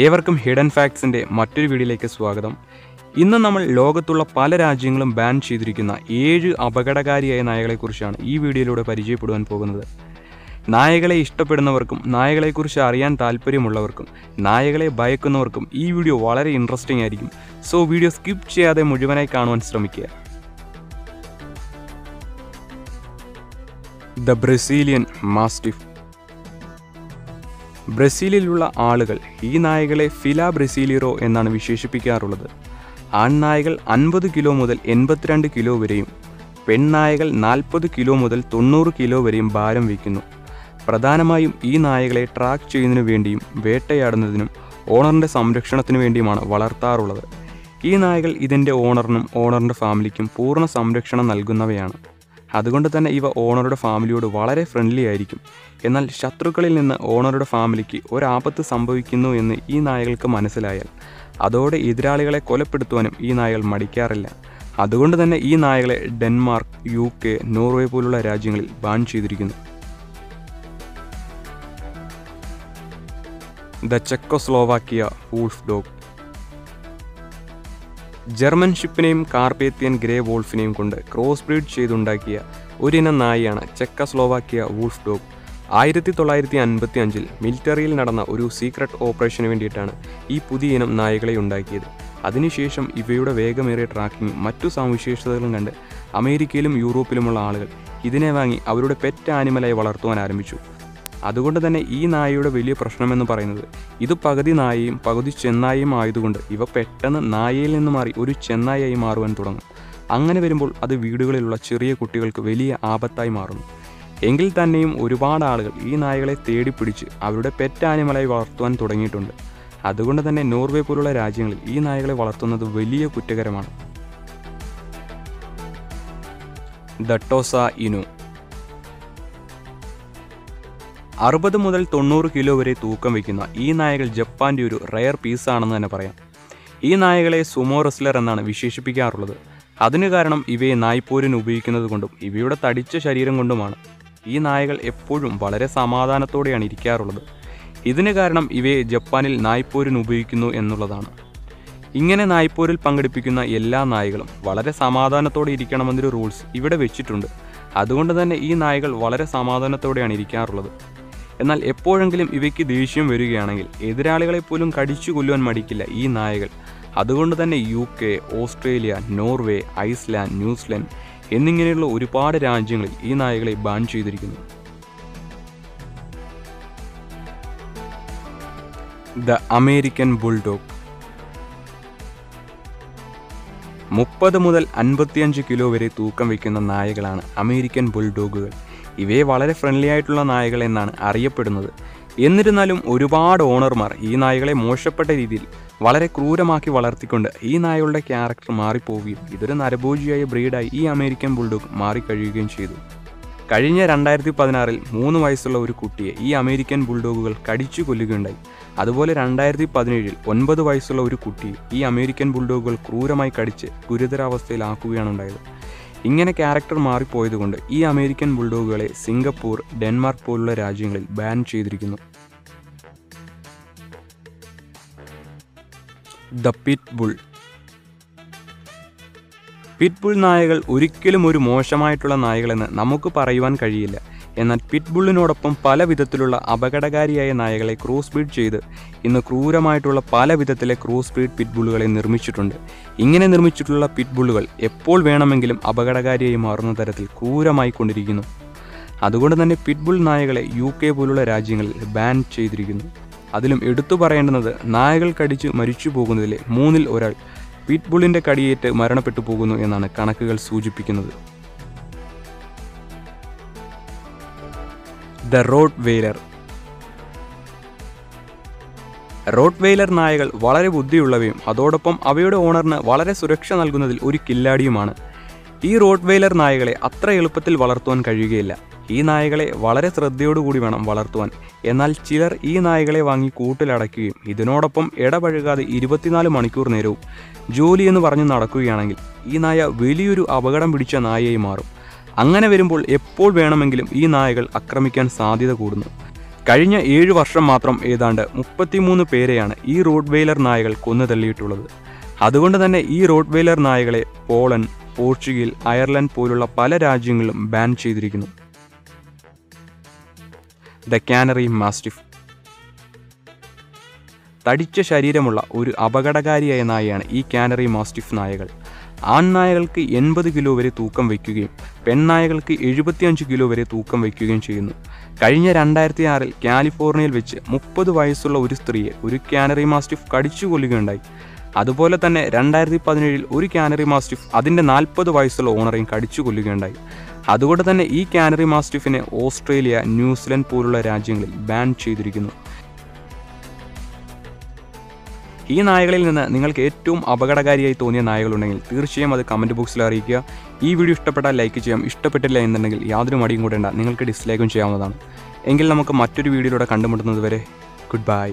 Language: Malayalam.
ഏവർക്കും ഹിഡൻ ഫാക്ട്സിന്റെ മറ്റൊരു വീഡിയോയിലേക്ക് സ്വാഗതം. ഇന്ന് നമ്മൾ ലോകത്തുള്ള പല രാജ്യങ്ങളും ബാൻ ചെയ്തിരിക്കുന്ന ഏഴ് അപകടകാരിയായ നായകളെക്കുറിച്ചാണ് ഈ വീഡിയോയിലൂടെ പരിചയപ്പെടുവാൻ പോകുന്നത്. നായകളെ ഇഷ്ടപ്പെടുന്നവർക്കും നായകളെക്കുറിച്ച് അറിയാൻ താല്പര്യമുള്ളവർക്കും നായകളെ ഭയക്കുന്നവർക്കും ഈ വീഡിയോ വളരെ ഇൻട്രസ്റ്റിംഗ് ആയിരിക്കും. സോ വീഡിയോ സ്കിപ്പ് ചെയ്യാതെ മുഴുവനായി കാണുവാൻ ശ്രമിക്കുക. ദ ബ്രസീലിയൻ മാസ്റ്റിഫ് ബ്രസീലിലുള്ള ആളുകൾ ഈ നായകളെ ഫില ബ്രസീലിറോ എന്നാണ് വിശേഷിപ്പിക്കാറുള്ളത്. ആൺനായകൾ അൻപത് കിലോ മുതൽ എൺപത്തിരണ്ട് കിലോ വരെയും പെൺനായകൾ നാൽപ്പത് കിലോ മുതൽ തൊണ്ണൂറ് കിലോ വരെയും ഭാരം വയ്ക്കുന്നു പ്രധാനമായും ഈ നായകളെ ട്രാക്ക് ചെയ്യുന്നതിനു വേണ്ടിയും വേട്ടയാടുന്നതിനും ഓണറിന്റെ സംരക്ഷണത്തിനു വേണ്ടിയുമാണ് വളർത്താറുള്ളത്. ഈ നായകൾ ഇതിന്റെ ഓണറിനും ഓണറിന്റെ ഫാമിലിക്കും പൂർണ സംരക്ഷണം നൽകുന്നവയാണ്. അതുകൊണ്ട് തന്നെ ഇവ ഓണറുടെ ഫാമിലിയോട് വളരെ ഫ്രണ്ട്ലി ആയിരിക്കും. എന്നാൽ ശത്രുക്കളിൽ നിന്ന് ഓണറുടെ ഫാമിലിക്ക് ഒരാപത്ത് സംഭവിക്കുന്നു എന്ന് ഈ നായകൾക്ക് മനസ്സിലായാൽ അതോടെ എതിരാളികളെ കൊലപ്പെടുത്തുവാനും ഈ നായകൾ മടിക്കാറില്ല. അതുകൊണ്ട് തന്നെ ഈ നായകളെ ഡെൻമാർക്ക് യു കെ നോർവേ പോലുള്ള രാജ്യങ്ങളിൽ ബാൻ ചെയ്തിരിക്കുന്നു. The Czechoslovakia wolf dog German ഷിപ്പിനെയും Carpathian grey വോൾഫിനെയും കൊണ്ട് ക്രോസ് ബ്രീഡ് ചെയ്തുണ്ടാക്കിയ ഒരിനം ചെക്ക സ്ലോവാക്കിയ വൂൾഫ് ഡോഗ് ആയിരത്തി തൊള്ളായിരത്തി അൻപത്തി അഞ്ചിൽ മിലിറ്ററിയിൽ നടന്ന ഒരു സീക്രട്ട് ഓപ്പറേഷന് വേണ്ടിയിട്ടാണ് ഈ പുതിയ ഇനം നായകളെ ഉണ്ടാക്കിയത്. അതിനുശേഷം ഇവയുടെ വേഗമേറിയ ട്രാക്കിംഗ് മറ്റു സവിശേഷതകളും കണ്ട് അമേരിക്കയിലും യൂറോപ്പിലുമുള്ള ആളുകൾ ഇതിനെ വാങ്ങി അവരുടെ പെറ്റ് ആനിമലായി വളർത്തുവാൻ ആരംഭിച്ചു. അതുകൊണ്ട് തന്നെ ഈ നായയുടെ വലിയ പ്രശ്നമെന്ന് പറയുന്നത് ഇത് പകുതി നായയും പകുതി ചെന്നായയും ആയതുകൊണ്ട് ഇവ പെട്ടെന്ന് നായയിൽ നിന്ന് മാറി ഒരു ചെന്നായയായി മാറുവാൻ തുടങ്ങും. അങ്ങനെ വരുമ്പോൾ അത് വീടുകളിലുള്ള ചെറിയ കുട്ടികൾക്ക് വലിയ ആപത്തായി മാറുന്നു. എങ്കിൽ തന്നെയും ഒരുപാട് ആളുകൾ ഈ നായകളെ തേടിപ്പിടിച്ച് അവരുടെ പെറ്റ് ആനിമലായി വളർത്തുവാൻ തുടങ്ങിയിട്ടുണ്ട്. അതുകൊണ്ട് തന്നെ നോർവേ പോലുള്ള രാജ്യങ്ങളിൽ ഈ നായകളെ വളർത്തുന്നത് വലിയ കുറ്റകരമാണ്. ദട്ടോസ ഇനു. അറുപത് മുതൽ തൊണ്ണൂറ് കിലോ വരെ തൂക്കം വയ്ക്കുന്ന ഈ നായകൾ ജപ്പാന്റെ ഒരു റയർ പീസാണെന്ന് തന്നെ പറയാം. ഈ നായകളെ സുമോ റെസ്ലർ എന്നാണ് വിശേഷിപ്പിക്കാറുള്ളത്. അതിനു കാരണം ഇവയെ നായ്പോരിന് ഉപയോഗിക്കുന്നത് കൊണ്ടും ഇവയുടെ തടിച്ച ശരീരം കൊണ്ടുമാണ്. ഈ നായകൾ എപ്പോഴും വളരെ സമാധാനത്തോടെയാണ് ഇരിക്കാറുള്ളത്. ഇതിന് കാരണം ഇവയെ ജപ്പാനിൽ നായ്പോരിന് ഉപയോഗിക്കുന്നു എന്നുള്ളതാണ്. ഇങ്ങനെ നായ്പോരിൽ പങ്കെടുപ്പിക്കുന്ന എല്ലാ നായകളും വളരെ സമാധാനത്തോടെ ഇരിക്കണമെന്നൊരു റൂൾസ് ഇവിടെ വെച്ചിട്ടുണ്ട്. അതുകൊണ്ട് തന്നെ ഈ നായകൾ വളരെ സമാധാനത്തോടെയാണ് ഇരിക്കാറുള്ളത്. എന്നാൽ എപ്പോഴെങ്കിലും ഇവയ്ക്ക് ദേഷ്യം വരികയാണെങ്കിൽ എതിരാളികളെ പോലും കടിച്ചു കൊല്ലുവാൻ മടിക്കില്ല ഈ നായകൾ. അതുകൊണ്ട് തന്നെ U K Australia Norway Iceland New Zealand എന്നിങ്ങനെയുള്ള ഒരുപാട് രാജ്യങ്ങളിൽ ഈ നായകളെ ബാൻ ചെയ്തിരിക്കുന്നു. The American bulldog. മുപ്പത് മുതൽ അൻപത്തിയഞ്ച് കിലോ വരെ തൂക്കം വയ്ക്കുന്ന നായകളാണ് അമേരിക്കൻ ബുൾഡോഗുകൾ. ഇവയെ വളരെ ഫ്രണ്ട്ലി ആയിട്ടുള്ള നായകൾ എന്നാണ് അറിയപ്പെടുന്നത്. എന്നിരുന്നാലും ഒരുപാട് ഓണർമാർ ഈ നായകളെ മോശപ്പെട്ട രീതിയിൽ വളരെ ക്രൂരമാക്കി വളർത്തിക്കൊണ്ട് ഈ നായകളുടെ ക്യാരക്ടർ മാറിപ്പോവുകയും ഇതൊരു നരഭോജിയായ ബ്രീഡായി ഈ അമേരിക്കൻ ബുൾഡോഗ് മാറിക്കഴിയുകയും ചെയ്തു. കഴിഞ്ഞ രണ്ടായിരത്തി പതിനാറിൽ മൂന്ന് വയസ്സുള്ള ഒരു കുട്ടിയെ ഈ അമേരിക്കൻ ബുൾഡോഗുകൾ കടിച്ചു കൊല്ലുകയുണ്ടായി. അതുപോലെ രണ്ടായിരത്തി പതിനേഴിൽ ഒൻപത് വയസ്സുള്ള ഒരു കുട്ടിയെ ഈ അമേരിക്കൻ ബുൾഡോഗുകൾ ക്രൂരമായി കടിച്ച് ഗുരുതരാവസ്ഥയിലാക്കുകയാണ് ഉണ്ടായത്. ഇങ്ങനെ ക്യാരക്ടർ മാറിപ്പോയതുകൊണ്ട് ഈ അമേരിക്കൻ ബുൾഡോഗുകളെ സിംഗപ്പൂർ ഡെൻമാർക്ക് പോലുള്ള രാജ്യങ്ങളിൽ ബാൻ ചെയ്തിരിക്കുന്നു. ദ പിറ്റ് ബുൾ പിറ്റ്ബുൾ നായകൾ ഒരിക്കലും ഒരു മോശമായിട്ടുള്ള നായകളെന്ന് നമുക്ക് പറയുവാൻ കഴിയില്ല. എന്നാൽ പിറ്റ്ബുള്ളിനോടൊപ്പം പല വിധത്തിലുള്ള അപകടകാരിയായ നായകളെ ക്രോസ് ബ്രീഡ് ചെയ്ത് ഇന്ന് ക്രൂരമായിട്ടുള്ള പല വിധത്തിലെ ക്രോസ് ബ്രീഡ് പിറ്റ്ബുള്ളുകളെ നിർമ്മിച്ചിട്ടുണ്ട്. ഇങ്ങനെ നിർമ്മിച്ചിട്ടുള്ള പിറ്റ്ബുള്ളുകൾ എപ്പോൾ വേണമെങ്കിലും അപകടകാരിയായി മാറുന്ന തരത്തിൽ ക്രൂരമായി കൊണ്ടിരിക്കുന്നു അതുകൊണ്ട് തന്നെ പിറ്റ്ബുൾ നായകളെ യു കെ പോലുള്ള രാജ്യങ്ങളിൽ ബാൻ ചെയ്തിരിക്കുന്നു. അതിലും എടുത്തു പറയേണ്ടുന്നത് നായകൾ കടിച്ച് മരിച്ചു പോകുന്നതിലെ മൂന്നിൽ ഒരാൾ പിറ്റ്ബുള്ളിന്റെ കടിയേറ്റ് മരണപ്പെട്ടു പോകുന്നു എന്നാണ് കണക്കുകൾ സൂചിപ്പിക്കുന്നത്. The road Wailer road Wailer നായകൾ വളരെ ബുദ്ധിയുള്ളവയും അതോടൊപ്പം അവയുടെ ഓണറിന് വളരെ സുരക്ഷ നൽകുന്നതിൽ ഒരു കില്ലാടിയുമാണ്. ഈ റോഡ് വെയിലർ നായകളെ അത്ര എളുപ്പത്തിൽ വളർത്തുവാൻ കഴിയുകയില്ല. ഈ നായകളെ വളരെ ശ്രദ്ധയോടുകൂടി വേണം വളർത്തുവാൻ. എന്നാൽ ചിലർ ഈ നായകളെ വാങ്ങി കൂട്ടിലടയ്ക്കുകയും ഇതിനോടൊപ്പം ഇടപഴകാതെ ഇരുപത്തിനാല് മണിക്കൂർ നേരവും ജോലി എന്ന് പറഞ്ഞ് നടക്കുകയാണെങ്കിൽ ഈ നായ വലിയൊരു അപകടം പിടിച്ച നായയായി മാറും. അങ്ങനെ വരുമ്പോൾ എപ്പോൾ വേണമെങ്കിലും ഈ നായകൾ ആക്രമിക്കാൻ സാധ്യത കൂടുന്നു. കഴിഞ്ഞ ഏഴ് വർഷം മാത്രം ഏതാണ്ട് മുപ്പത്തിമൂന്ന് പേരെയാണ് ഈ റോഡ് വെയിലർ നായകൾ കൊന്നു തള്ളിയിട്ടുള്ളത് അതുകൊണ്ട് തന്നെ ഈ റോഡ് വെയിലർ നായകളെ പോളണ്ട് പോർച്ചുഗൽ അയർലൻഡ് പോലുള്ള പല രാജ്യങ്ങളിലും ബാൻ ചെയ്തിരിക്കുന്നു. The Canary mastiff. തടിച്ച ശരീരമുള്ള ഒരു അപകടകാരിയായ നായയാണ് ഈ കാനറി മാസ്റ്റിഫ് നായകൾ. ആൺനായകൾക്ക് എൺപത് കിലോ വരെ തൂക്കം വയ്ക്കുകയും പെൺനായകൾക്ക് എഴുപത്തിയഞ്ച് കിലോ വരെ തൂക്കം വയ്ക്കുകയും ചെയ്യുന്നു. കഴിഞ്ഞ രണ്ടായിരത്തി ആറിൽ കാലിഫോർണിയയിൽ വെച്ച് മുപ്പത് വയസ്സുള്ള ഒരു സ്ത്രീയെ ഒരു കാനറി മാസ്റ്റിഫ് കടിച്ചു കൊല്ലുകയുണ്ടായി. അതുപോലെ തന്നെ രണ്ടായിരത്തി പതിനേഴിൽ ഒരു കാനറി മാസ്റ്റിഫ് അതിന്റെ നാൽപ്പത് വയസ്സുള്ള ഓണറെയും കടിച്ചു കൊല്ലുകയുണ്ടായി. അതുകൊണ്ട് തന്നെ ഈ കാനറി മാസ്റ്റിഫിനെ ഓസ്ട്രേലിയ ന്യൂസിലൻഡ് പോലുള്ള രാജ്യങ്ങളിൽ ബാൻ ചെയ്തിരിക്കുന്നു. ഈ നായകളിൽ നിന്ന് നിങ്ങൾക്ക് ഏറ്റവും അപകടകാരിയായി തോന്നിയ നായകളുണ്ടെങ്കിൽ തീർച്ചയായും അത് കമന്റ് ബോക്സിൽ അറിയിക്കുക. ഈ വീഡിയോ ഇഷ്ടപ്പെട്ടാൽ ലൈക്ക് ചെയ്യാം. ഇഷ്ടപ്പെട്ടില്ല എന്നുണ്ടെങ്കിൽ യാതൊരു മടിയും കൂടേണ്ട. നിങ്ങൾക്ക് ഡിസ്ലൈക്കും ചെയ്യാവുന്നതാണ്. എങ്കിൽ നമുക്ക് മറ്റൊരു വീഡിയോയിലൂടെ കണ്ടുമുട്ടുന്നത് വരെ ഗുഡ് ബൈ